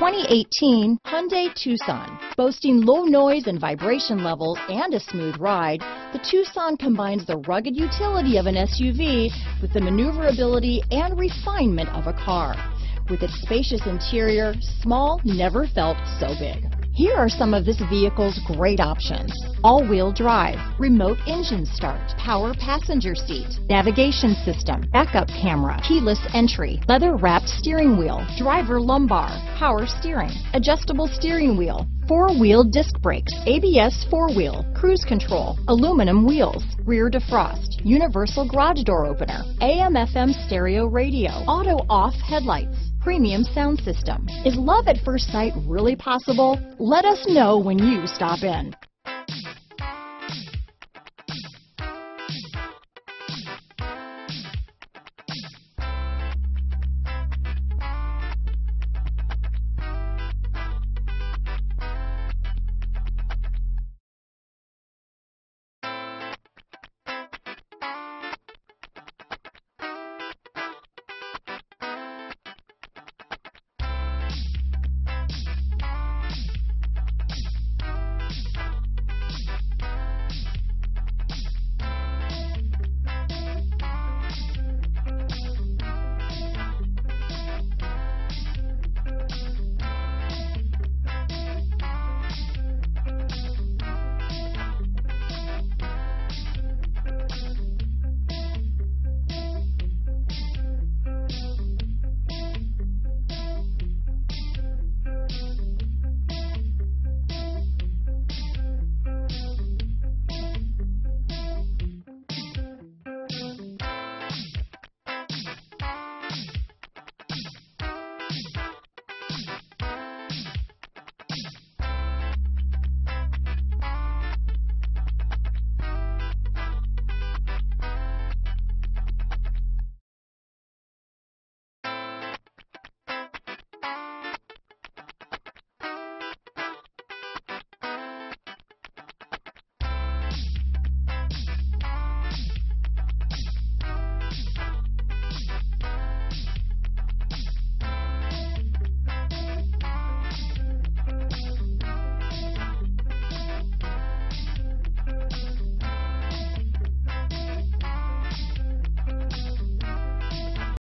2018 Hyundai Tucson. Boasting low noise and vibration levels and a smooth ride, the Tucson combines the rugged utility of an SUV with the maneuverability and refinement of a car. With its spacious interior, small never felt so big. Here are some of this vehicle's great options. All-wheel drive, remote engine start, power passenger seat, navigation system, backup camera, keyless entry, leather-wrapped steering wheel, driver lumbar, power steering, adjustable steering wheel, four-wheel disc brakes, ABS four-wheel, cruise control, aluminum wheels, rear defrost, universal garage door opener, AM FM stereo radio, auto off headlights, premium sound system. Is love at first sight really possible? Let us know when you stop in.